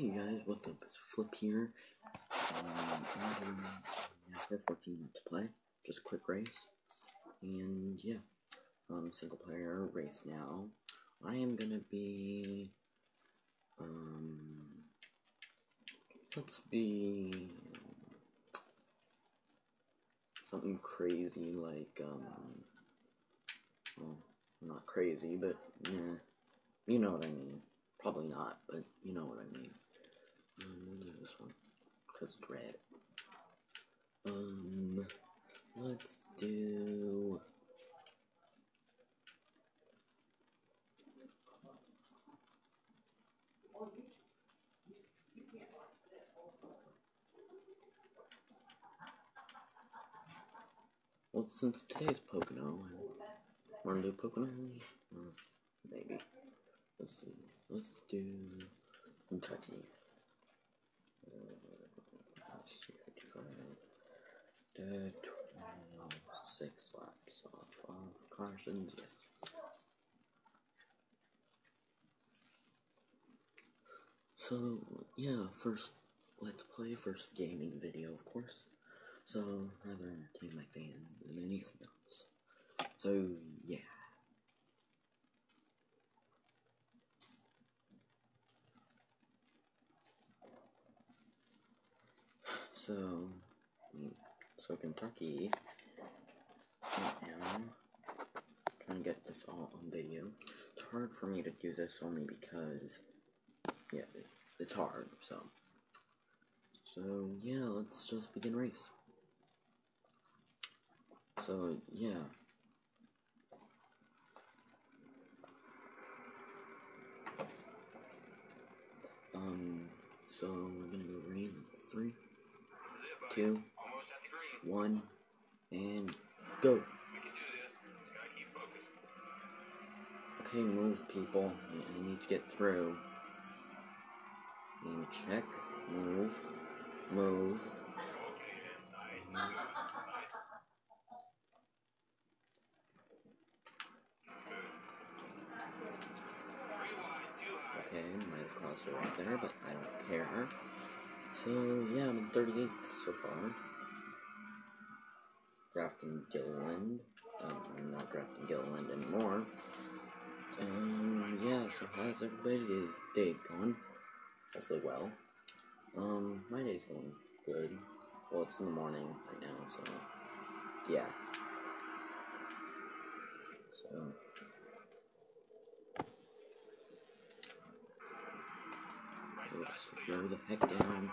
Hey guys, what's up? It's Flip here. Um, I'm doing NASCAR 14 to play. Just a quick race. And yeah, um, single player race now. I am gonna be, um, let's be something crazy like, um, well, not crazy, but yeah, you know what I mean. Probably not, but you know what I mean. Um, we'll do this one because it's red. Um, let's do. Well, since today's Pocono, want to do Pocono. Uh, maybe. Let's see. Let's do. Uh, the 26 laps off of Carson's, yes. So, yeah, first, let's play first gaming video, of course. So, rather entertain my fans than anything else. So, yeah. So, so Kentucky, I am trying to get this all on video. It's hard for me to do this only because, yeah, it's hard, so. So, yeah, let's just begin race. So, yeah. Um, so we're gonna go green. Three, two, one, and go. Okay, move, people. I need to get through. Name check. Move. Move. Okay, might have crossed it right there, but I don't care. So, yeah, I'm in 38th so far. Grafton Gilliland. Um, I'm not Grafton Gilliland anymore. Um, yeah, so how's everybody's day going? Hopefully well. Um, my day's going good. Well, it's in the morning right now, so, yeah. So, oops, go the heck down,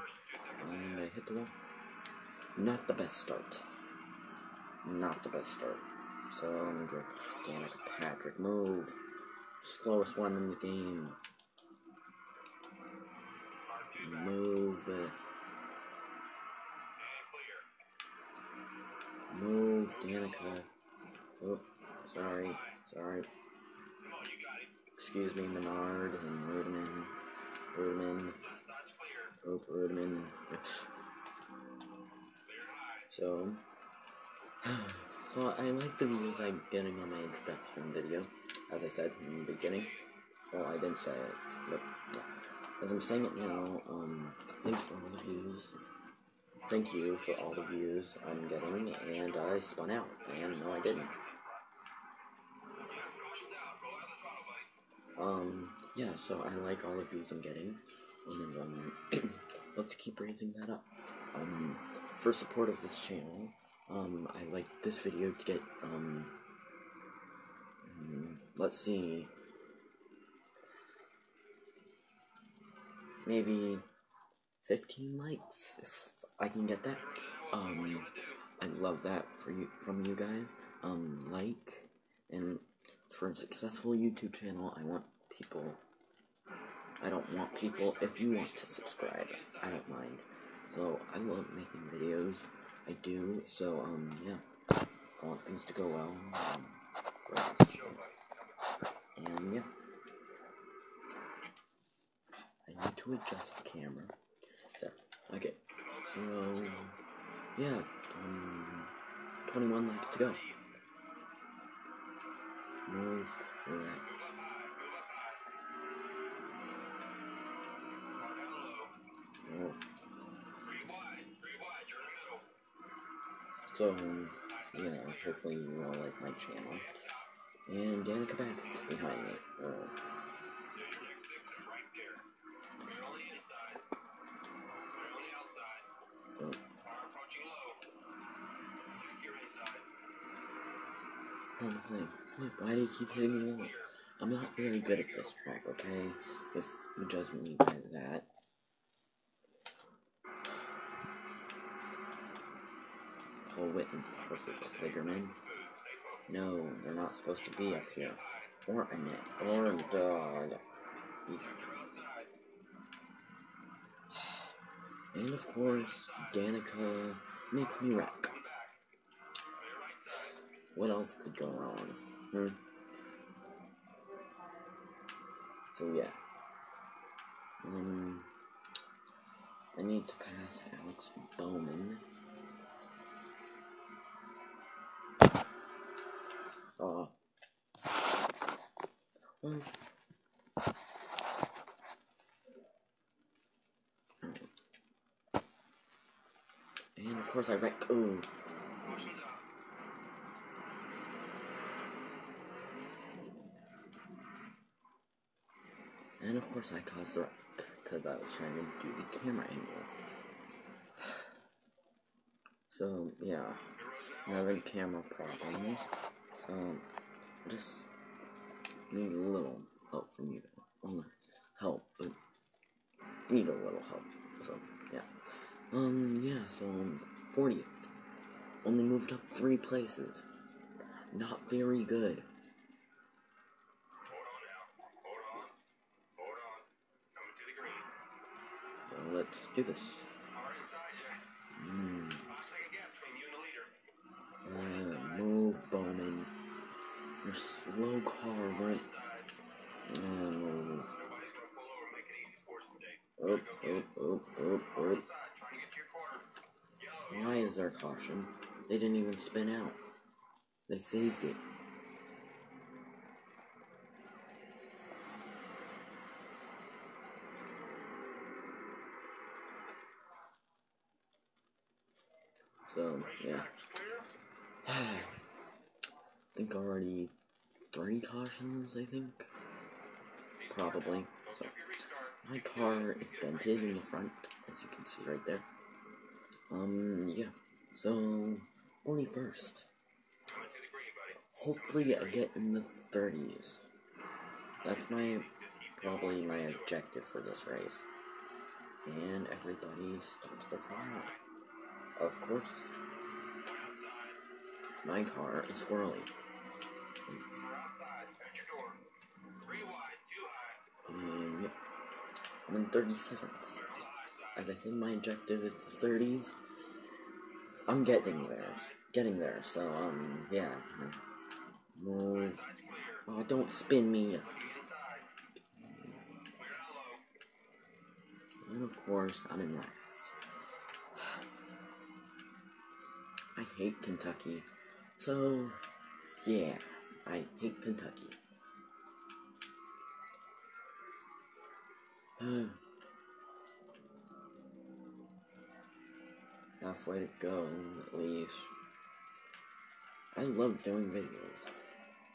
Not the best start. Not the best start. So, I'm Danica Patrick, move. Slowest one in the game. Move. Move, Danica. Oh, sorry, sorry. Excuse me, Menard and Reutimann. Reutimann. Oh, Reutimann. So, so I like the views I'm getting on my introduction video, as I said in the beginning. Well, I didn't say it, but yeah. As I'm saying it now, um, thanks for all the views. Thank you for all the views I'm getting, and I spun out, and no, I didn't. Um, yeah, so I like all the views I'm getting, and, um, let's keep raising that up. Um, for support of this channel, um, I like this video to get, um, mm, let's see, maybe 15 likes if I can get that. Um, I love that for you from you guys. Um, like and for a successful YouTube channel, I want people. I don't want people. If you want to subscribe, I don't mind. So I love making videos. I do. So um, yeah, I want things to go well um, for channel. And yeah. I need to adjust the camera. There. Okay. So, yeah. Um, 21 laps to go. So, hopefully you all like my channel. And Danica Patrick's behind me. Oh. Oh. Why do you keep hitting wall? I'm not very good at this track, okay? If you judge me by that. Cole Whitt and Parker Kligerman. No, they're not supposed to be up here. Or Annette. Or a dog. And of course, Danica makes me wreck. What else could go wrong? Hmm? So yeah. Um I need to pass Alex Bowman. Well, and of course I wreck. Ooh. And of course I caused the wreck because I was trying to do the camera angle. So yeah, I'm having camera problems. So just need a little help from you. Well, help, but need a little help. So yeah. Um yeah. So um, 40th. Only moved up three places. Not very good. Let's do this. Mm. Uh, move, Bowman. Your slow car oh, up, up. Why is there caution? They didn't even spin out. They saved it. So, yeah. I think already three cautions, I think. Probably. So, my car is dented in the front, as you can see right there. Um, yeah. So, 41st. Hopefully I get in the 30s. That's my, probably my objective for this race. And everybody stops the car. Of course. My car is squirrely. I'm in thirty-seventh. As I said, my objective is the 30s. I'm getting there. Getting there, so, um, yeah. Move. Oh, don't spin me. And of course, I'm in last. I hate Kentucky. So, yeah, I hate Kentucky. Hmm. Halfway to go, at least. I love doing videos.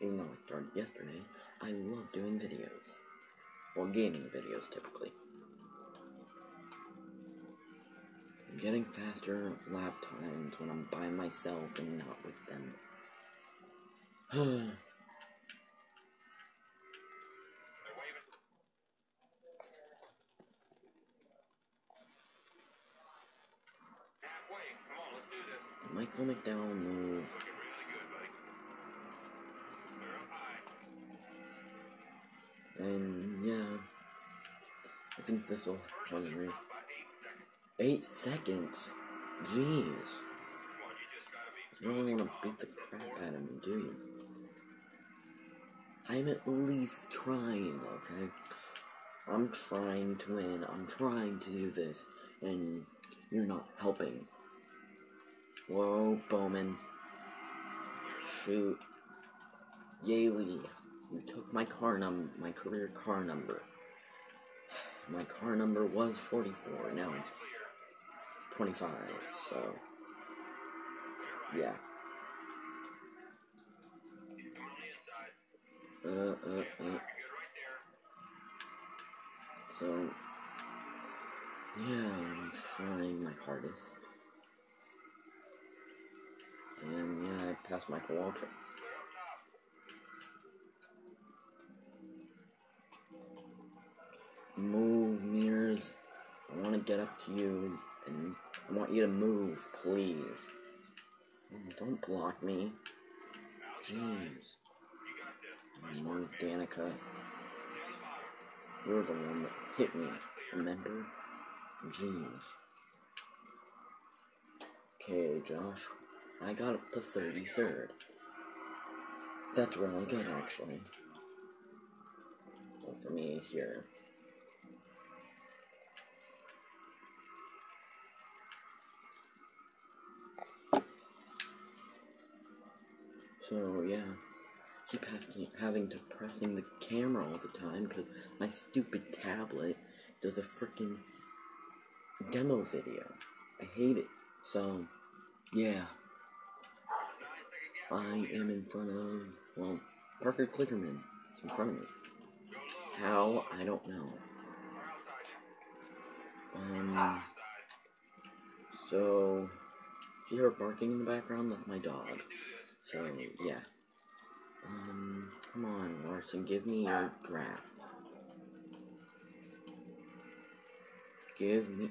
Even though I started yesterday, I love doing videos. Well, gaming videos, typically. I'm getting faster lap times when I'm by myself and not with them. Michael McDowell move. And yeah, I think this will hungry. Eight seconds. Jeez. You don't want to beat the crap out of me, do you? I'm at least trying, okay? I'm trying to win. I'm trying to do this. And you're not helping. Whoa, Bowman. Shoot. Yeley, you took my car num my career car number. My car number was 44, now it's 25, so yeah. Uh, uh, uh. So, yeah, I'm trying my hardest. And yeah, I passed Michael Waltrip. Move, mirrors. I want to get up to you, and I want you to move, please. Oh, don't block me. Jeez. Move, Danica. You're the one that hit me, remember? Jeez. Okay, Josh. I got up to 33rd. That's really good, actually. Well, for me, here. So, yeah. Keep having, having to pressing the camera all the time because my stupid tablet does a freaking demo video. I hate it. So, yeah. I am in front of, well, Parker Kligerman is in front of me. How? I don't know. Um, so, you hear barking in the background? That's my dog. So, yeah. Um, come on, Larson, give me your draft. Give me...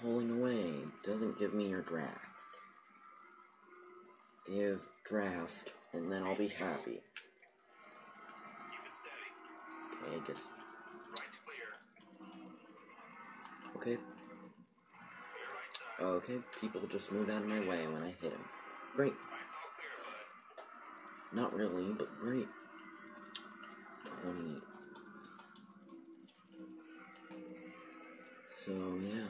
Pulling away doesn't give me your draft. Give draft, and then I'll be happy. Okay, good. Okay. Okay, people just move out of my way when I hit him. Great. Not really, but great. 20. So, yeah.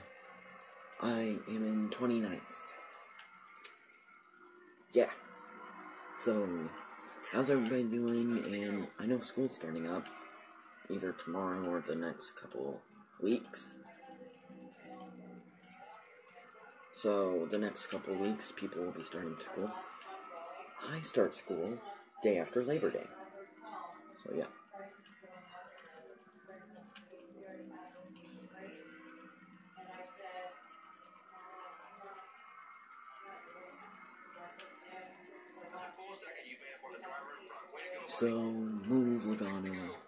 I am in 29th. Yeah. So, how's everybody doing? And I know school's starting up either tomorrow or the next couple weeks. So, the next couple weeks, people will be starting school. I start school day after Labor Day. So, yeah. So, move, Logano.